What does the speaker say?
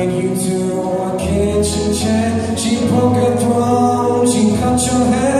When you two were kitchen chair, she broke a throne, she cut your hair.